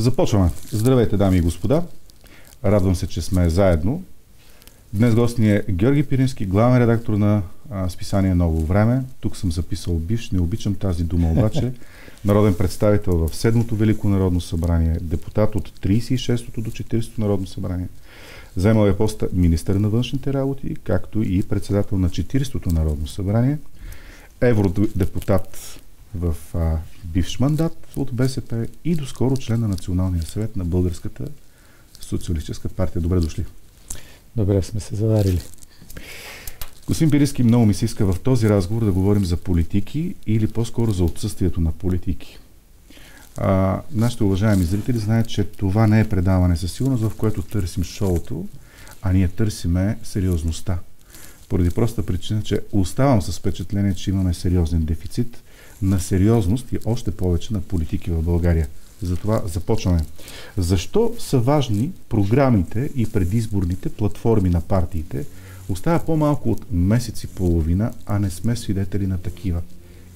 Започваме. Здравейте, дами и господа. Радвам се, че сме заедно. Днес гост ни е Георги Пирински, главен редактор на а, списание Ново време. Тук съм записал бивш, не обичам тази дума обаче. Народен представител в 7-то Велико народно събрание, депутат от 36-то до 40-то народно събрание. Заемал е поста министър на външните работи, както и председател на 40-то народно събрание, евродепутат в а, бивш мандат от БСП и доскоро член на Националния съвет на Българската социалистическа партия. Добре дошли. Добре сме се заварили. Господин Бириски, много ми се иска в този разговор да говорим за политики или по-скоро за отсъствието на политики. А, нашите уважаеми зрители знаят, че това не е предаване със сигурност, в което търсим шоуто, а ние търсиме сериозността. Поради проста причина, че оставам с впечатление, че имаме сериозен дефицит на сериозност и още повече на политики в България. Затова започваме. Защо са важни програмите и предизборните платформи на партиите? Остава по-малко от месец и половина, а не сме свидетели на такива.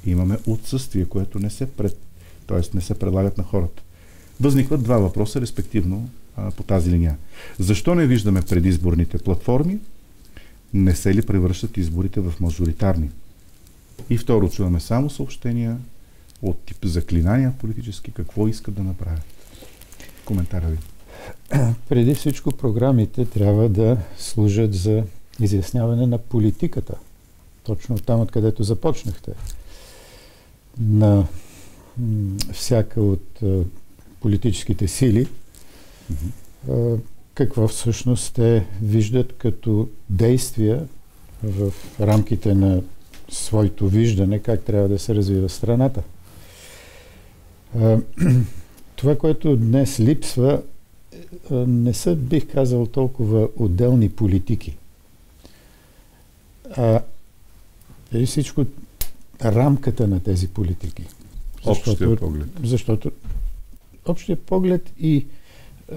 Имаме отсъствие, което не се, пред... т.е. не се предлагат на хората. Възникват два въпроса, респективно, по тази линия. Защо не виждаме предизборните платформи? Не се ли превръщат изборите в мажоритарни? И второ, чуваме само съобщения от тип заклинания политически, какво искат да направят. Коментара ви. Преди всичко програмите трябва да служат за изясняване на политиката. Точно там, откъдето започнахте. На всяка от политическите сили, mm-hmm. какво всъщност те виждат като действия в рамките на своето виждане как трябва да се развива страната. Това, което днес липсва, не са, бих казал, толкова отделни политики. А е всичко рамката на тези политики. Защото, общия поглед. Защото общия поглед и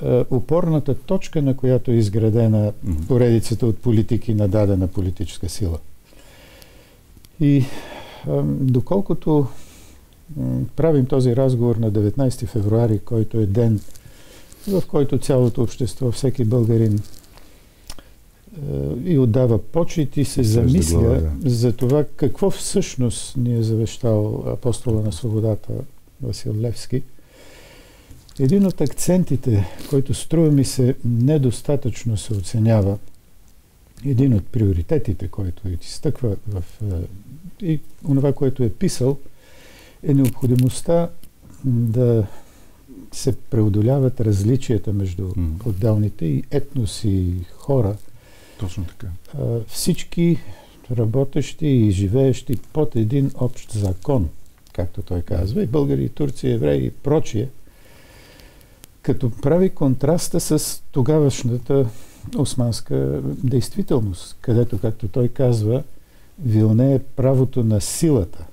е, опорната точка, на която е изградена поредицата от политики на дадена политическа сила. И доколкото правим този разговор на 19 февруари, който е ден, в който цялото общество, всеки българин и отдава почет и се замисля глава, да. за това какво всъщност ни е завещал апостола на свободата Васил Левски. Един от акцентите, който струва ми се недостатъчно се оценява, един от приоритетите, който изтъква в и онова, което е писал, е необходимостта да се преодоляват различията между mm. отделните и етноси и хора. Точно така. А, всички работещи и живеещи под един общ закон, както той казва, и българи, и турци, и евреи и прочие, като прави контраста с тогавашната османска действителност, където, както той казва, Вилне е правото на силата.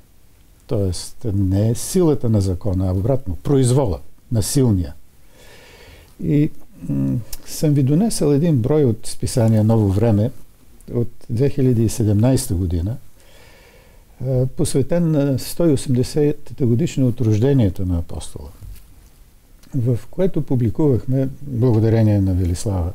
Тоест, не е силата на закона, а обратно, произвола на силния. И съм ви донесъл един брой от списания Ново време от 2017 година, посветен на 180-та годишна от рождението на апостола, в което публикувахме, благодарение на Велислава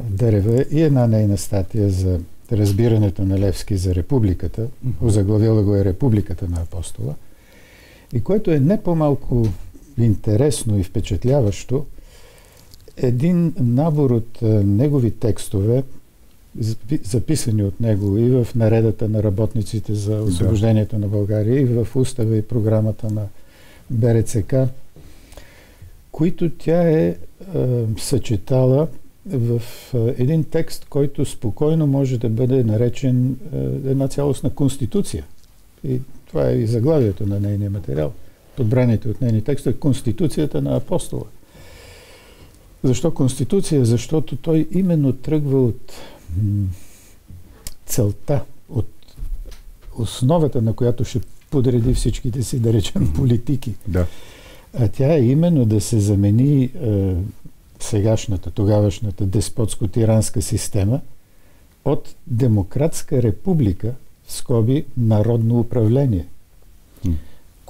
Дерева, и една нейна статия за разбирането на Левски за републиката, озаглавила го е Републиката на апостола, и което е не по-малко интересно и впечатляващо, един набор от негови текстове, записани от него и в наредата на работниците за освобождението да. на България, и в устава и програмата на БРЦК, които тя е, е съчетала в един текст, който спокойно може да бъде наречен една цялостна конституция. И това е и заглавието на нейния материал. Подбраните от нейни текста е Конституцията на апостола. Защо Конституция? Защото той именно тръгва от целта, от основата, на която ще подреди всичките си, да речем, политики. Да. А тя е именно да се замени е, сегашната, тогавашната деспотско-тиранска система от демократска република, в скоби народно управление,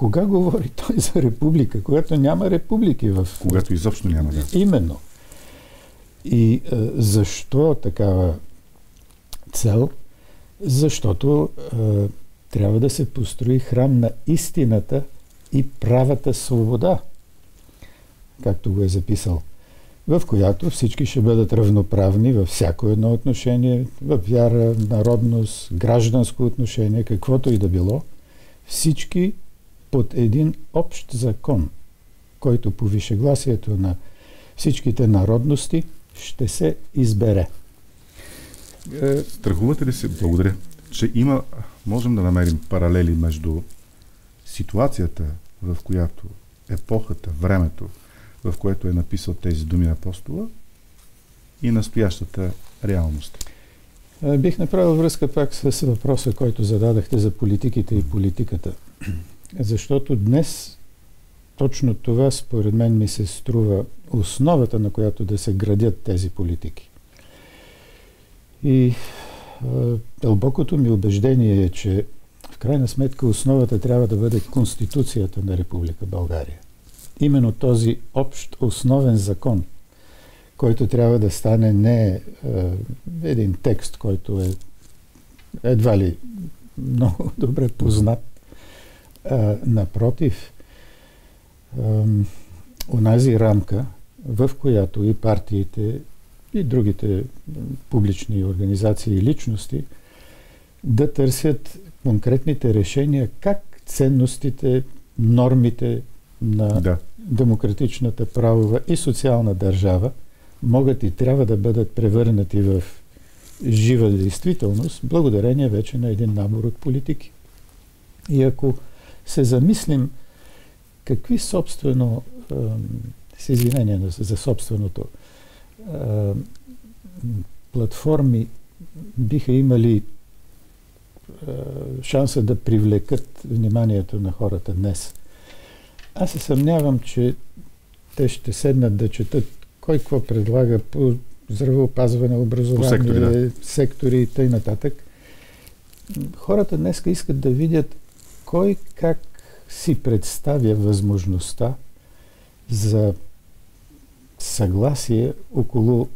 Кога говори той за република? Когато няма републики в... Когато изобщо няма, да. Именно. И е, защо такава цел? Защото е, трябва да се построи храм на истината и правата свобода, както го е записал, в която всички ще бъдат равноправни във всяко едно отношение, в вяра, народност, гражданско отношение, каквото и да било, всички под един общ закон, който по вишегласието на всичките народности ще се избере. Е, страхувате ли се, благодаря, че има, можем да намерим паралели между ситуацията, в която епохата, времето, в което е написал тези думи апостола и настоящата реалност? Бих направил връзка пак с въпроса, който зададахте за политиките и политиката. Защото днес точно това, според мен, ми се струва основата, на която да се градят тези политики. И дълбокото ми убеждение е, че в крайна сметка основата трябва да бъде Конституцията на Република България. Именно този общ основен закон, който трябва да стане не е, един текст, който е едва ли много добре познат, а, напротив, а, онази рамка, в която и партиите, и другите публични организации и личности да търсят конкретните решения как ценностите, нормите на да. Демократичната правова и социална държава могат и трябва да бъдат превърнати в жива действителност, благодарение вече на един набор от политики. И ако се замислим какви собствено, с извинение за собственото, платформи биха имали шанса да привлекат вниманието на хората днес. Аз се съмнявам, че те ще седнат да четат кой какво предлага по здравеопазване, образование, по сектори, да. сектори и т.н. Хората днес искат да видят кой как си представя възможността за съгласие около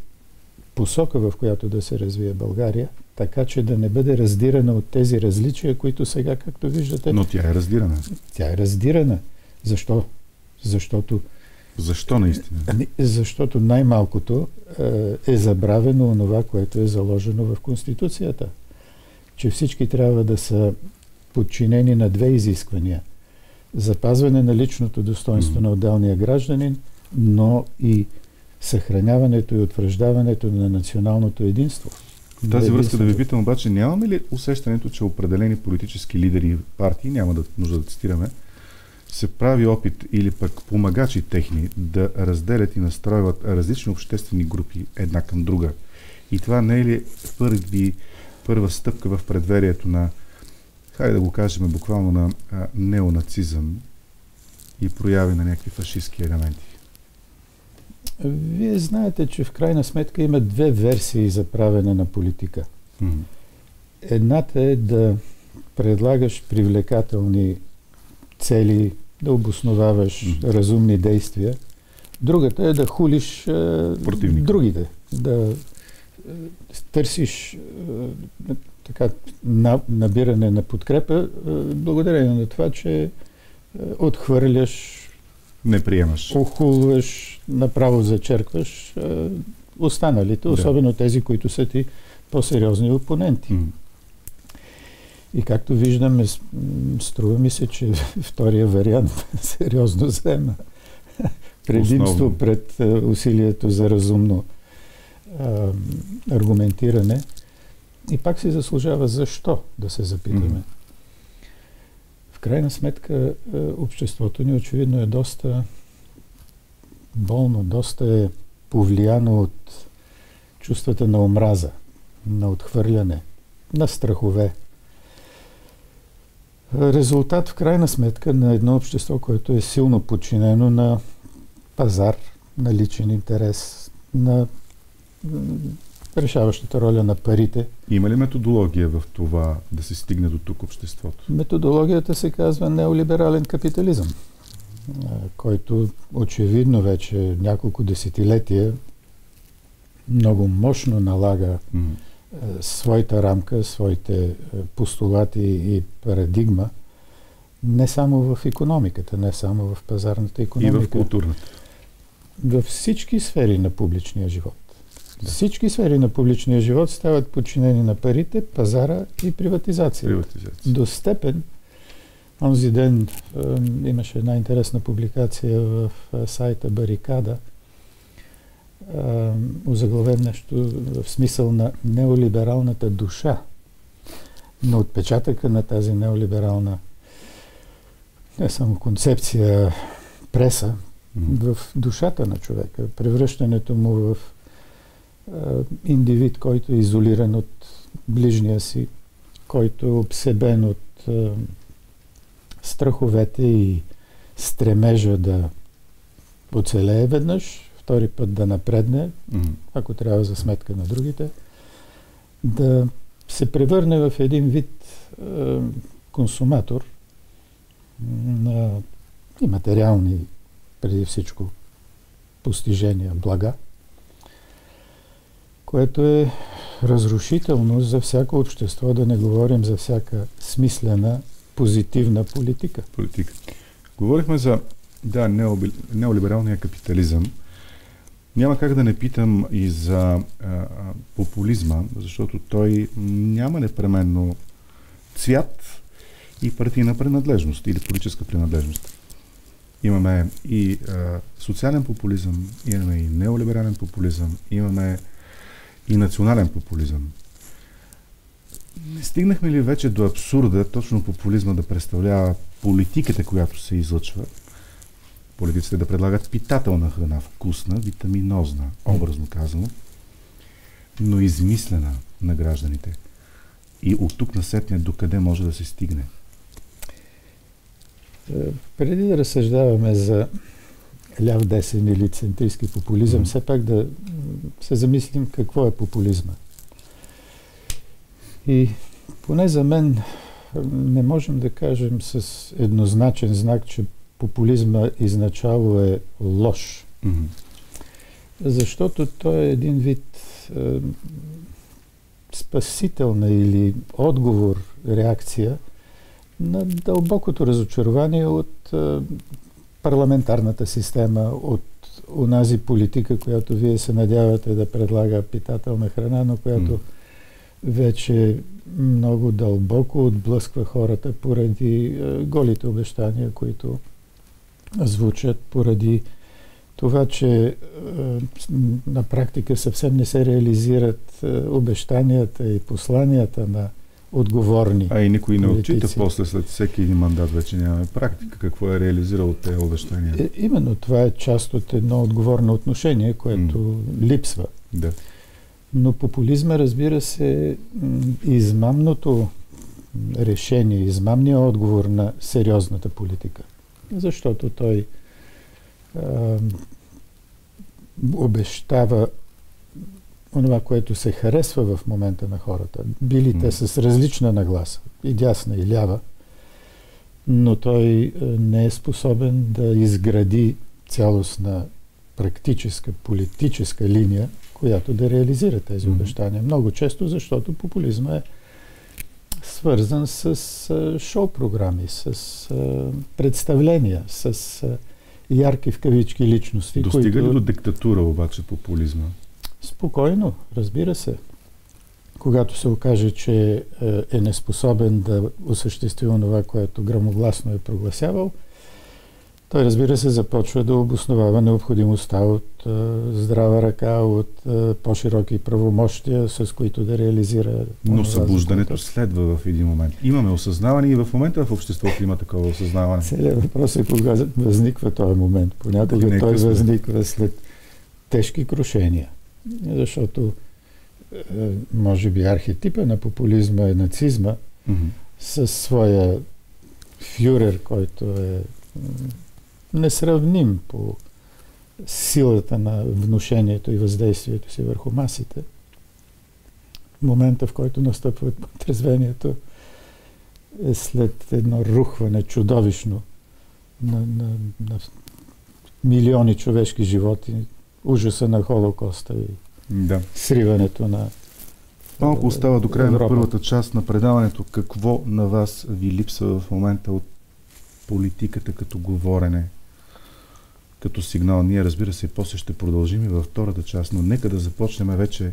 посока, в която да се развие България, така че да не бъде раздирана от тези различия, които сега, както виждате... Но тя е раздирана. Тя е раздирана. Защо? Защото... Защо наистина? Защото най-малкото е, е забравено онова, което е заложено в Конституцията. Че всички трябва да са подчинени на две изисквания. Запазване на личното достоинство mm-hmm. на отделния гражданин, но и съхраняването и утвърждаването на националното единство. В тази връзка да ви питам обаче, нямаме ли усещането, че определени политически лидери и партии, няма да нужда да цитираме, се прави опит или пък помагачи техни да разделят и настройват различни обществени групи една към друга. И това не е ли първи, първа стъпка в предверието на хайде да го кажем буквално на а, неонацизъм и прояви на някакви фашистски елементи. Вие знаете, че в крайна сметка има две версии за правене на политика. Mm-hmm. Едната е да предлагаш привлекателни цели, да обосноваваш mm-hmm. разумни действия. Другата е да хулиш е, другите, да е, търсиш е, така, на, набиране на подкрепа, е, благодарение на това, че е, отхвърляш, не приемаш, охулваш, направо зачеркваш е, останалите, особено да. тези, които са ти по-сериозни опоненти. Mm. И както виждаме, струва ми се, че втория вариант сериозно взема предимство Основно. пред усилието за разумно а, аргументиране. И пак си заслужава защо да се запитаме. Mm-hmm. В крайна сметка е, обществото ни очевидно е доста болно, доста е повлияно от чувствата на омраза, на отхвърляне, на страхове. Резултат в крайна сметка на едно общество, което е силно подчинено на пазар, на личен интерес, на решаващата роля на парите. Има ли методология в това да се стигне до тук обществото? Методологията се казва неолиберален капитализъм, който очевидно вече няколко десетилетия много мощно налага mm. Своята рамка, своите постулати и парадигма не само в економиката, не само в пазарната економика. И в културната. Във всички сфери на публичния живот. Да. Всички сфери на публичния живот стават подчинени на парите, пазара и приватизация. приватизация. До степен, онзи ден е, имаше една интересна публикация в е, сайта Барикада, е, озаглавен нещо в смисъл на неолибералната душа. Но отпечатъка на тази неолиберална не само концепция, преса, mm-hmm. в душата на човека, превръщането му в индивид, който е изолиран от ближния си, който е обсебен от а, страховете и стремежа да оцелее веднъж, втори път да напредне, mm-hmm. ако трябва за сметка на другите, да се превърне в един вид а, консуматор на и материални, преди всичко, постижения, блага, което е разрушително за всяко общество, да не говорим за всяка смислена, позитивна политика. Политика. Говорихме за да, неолибералния капитализъм. Няма как да не питам и за а, популизма, защото той няма непременно цвят и партийна принадлежност или политическа принадлежност. Имаме и а, социален популизъм, имаме и неолиберален популизъм, имаме и национален популизъм. Не стигнахме ли вече до абсурда точно популизма да представлява политиката, която се излъчва? Политиците да предлагат питателна храна, вкусна, витаминозна, образно казано, но измислена на гражданите. И от тук насетне до къде може да се стигне? Е, преди да разсъждаваме за ляв, десен или центристски популизъм, mm-hmm. все пак да се замислим какво е популизма. И поне за мен не можем да кажем с еднозначен знак, че популизма изначало е лош. Mm-hmm. Защото той е един вид е, спасителна или отговор, реакция на дълбокото разочарование от е, парламентарната система, от онази политика, която вие се надявате да предлага питателна храна, но която mm. вече много дълбоко отблъсква хората поради е, голите обещания, които звучат, поради това, че е, на практика съвсем не се реализират е, обещанията и посланията на отговорни. А и никой не отчита после след всеки един мандат, вече нямаме практика, какво е реализирал тези обещания. Е, именно това е част от едно отговорно отношение, което mm. липсва. Да. Но популизма, разбира се, измамното решение, измамният отговор на сериозната политика. Защото той а, обещава онова, което се харесва в момента на хората. Били mm. те с различна нагласа, и дясна, и лява, но той не е способен да изгради цялостна практическа, политическа линия, която да реализира тези mm. обещания. Много често, защото популизма е свързан с а, шоу-програми, с представления, с ярки в кавички личности. Достига които... ли до диктатура обаче популизма? Спокойно, разбира се. Когато се окаже, че е, е неспособен да осъществи това, което грамогласно е прогласявал, той, разбира се, започва да обосновава необходимостта от е, здрава ръка, от е, по-широки правомощия, с които да реализира. Но събуждането следва в един момент. Имаме осъзнаване и в момента в обществото има такова осъзнаване. Целият въпрос е кога възниква този момент. Понякога той възниква след тежки крушения защото е, може би архетипа на популизма е нацизма mm-hmm. със своя фюрер, който е несравним по силата на внушението и въздействието си върху масите. момента, в който настъпва трезвението, е след едно рухване чудовищно на, на, на милиони човешки животи, ужаса на Холокоста и да. сриването на Малко остава до края Европа. на първата част на предаването. Какво на вас ви липсва в момента от политиката като говорене, като сигнал? Ние, разбира се, после ще продължим и във втората част, но нека да започнем вече.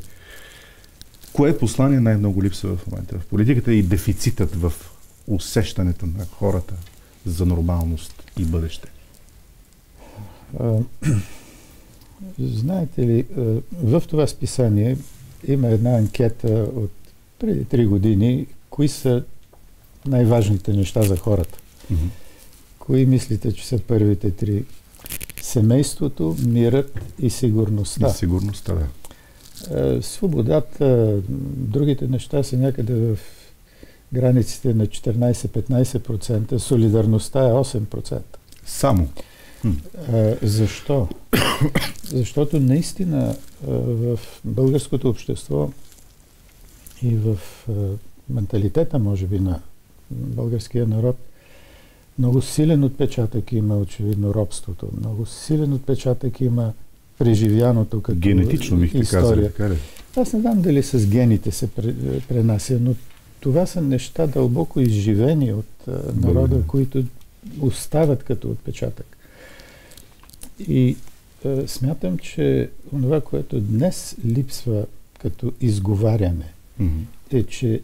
Кое послание най-много липсва в момента в политиката и дефицитът в усещането на хората за нормалност и бъдеще? Знаете ли, в това списание има една анкета от преди три години, кои са най-важните неща за хората. Mm-hmm. Кои мислите, че са първите три? Семейството, мирът и сигурността. И сигурността, да. Свободата, другите неща са някъде в границите на 14-15%, солидарността е 8%. Само? А, защо? Защото наистина в българското общество и в менталитета, може би, на българския народ, много силен отпечатък има очевидно робството. Много силен отпечатък има преживяното като Генетично бихте история. казали, така ли? Аз не знам дали с гените се пренася, но това са неща дълбоко изживени от народа, които остават като отпечатък. И е, смятам, че това, което днес липсва като изговаряне, mm-hmm. е, че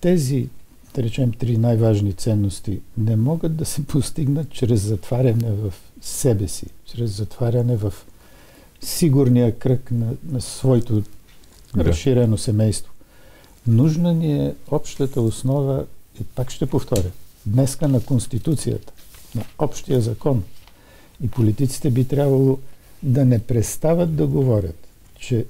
тези, да речем, три най-важни ценности не могат да се постигнат чрез затваряне в себе си, чрез затваряне в сигурния кръг на, на своето да. разширено семейство. Нужна ни е общата основа, и пак ще повторя, днеска на Конституцията, на общия закон – и политиците би трябвало да не престават да говорят, че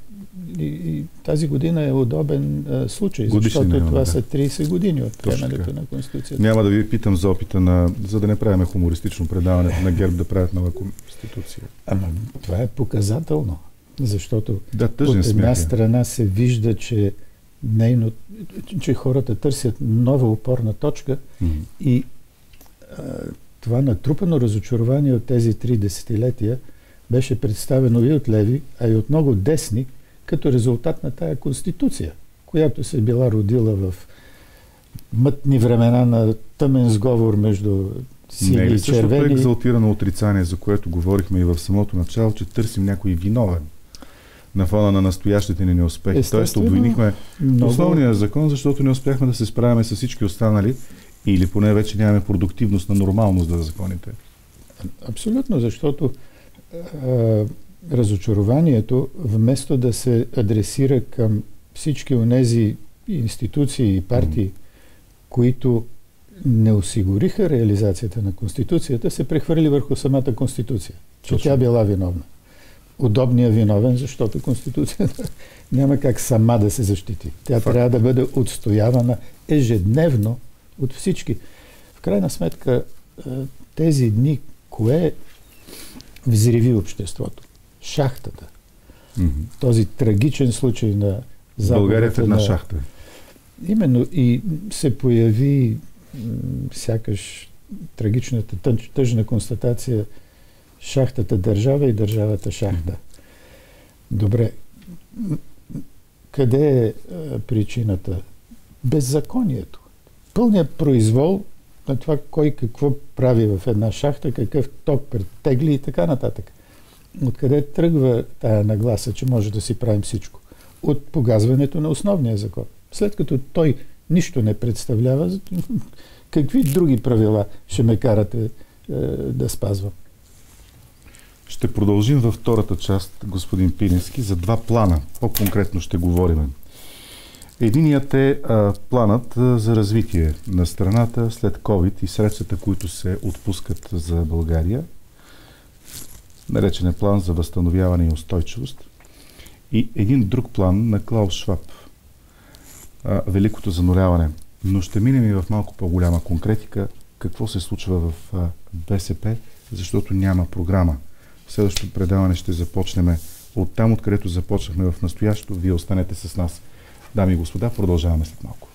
и, и тази година е удобен а, случай, защото това да. са 30 години от приемането на Конституцията. Няма да ви питам за опита на, за да не правим хумористично предаване на ГЕРБ да правят нова Конституция. Ама това е показателно, защото да, от една смях, страна се вижда, че нейно, че хората търсят нова опорна точка mm-hmm. и а, това натрупано разочарование от тези три десетилетия беше представено и от леви, а и от много десни, като резултат на тая конституция, която се била родила в мътни времена на тъмен сговор между сини Не, и червени. Не е екзалтирано отрицание, за което говорихме и в самото начало, че търсим някой виновен на фона на настоящите ни неуспехи. Тоест обвинихме много... основния закон, защото не успяхме да се справяме с всички останали или поне вече нямаме продуктивност на нормалност за законите? Абсолютно, защото разочарованието, вместо да се адресира към всички онези институции и партии, mm. които не осигуриха реализацията на Конституцията, се прехвърли върху самата Конституция, че тя била виновна. Удобния виновен, защото Конституцията няма как сама да се защити. Тя Факт. трябва да бъде отстоявана ежедневно от всички. В крайна сметка, е, тези дни, кое взриви обществото? Шахтата. Mm-hmm. Този трагичен случай на България в една на... шахта. Именно и се появи сякаш трагичната тъж, тъжна констатация шахтата държава и държавата шахта. Добре. Къде е, е причината? Беззаконието пълният произвол на това кой какво прави в една шахта, какъв ток претегли и така нататък. Откъде тръгва тая нагласа, че може да си правим всичко? От погазването на основния закон. След като той нищо не представлява, какви други правила ще ме карате е, да спазвам? Ще продължим във втората част, господин Пинински, за два плана. По-конкретно ще говорим. Единият е а, планът за развитие на страната след COVID и средствата, които се отпускат за България. Наречен е план за възстановяване и устойчивост. И един друг план на Клаус Шваб. А, Великото заноряване. Но ще минем и в малко по-голяма конкретика какво се случва в а, БСП, защото няма програма. В следващото предаване ще започнем от там, откъдето започнахме в настоящето. Вие останете с нас. Дами и господа, продължаваме след малко.